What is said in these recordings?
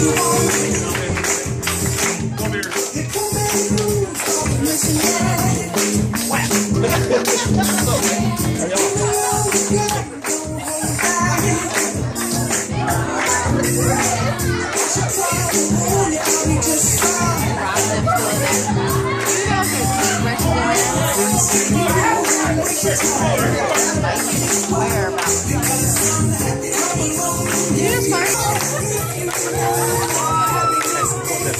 Along and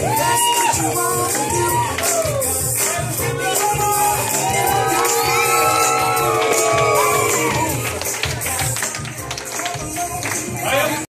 that's what you want to do.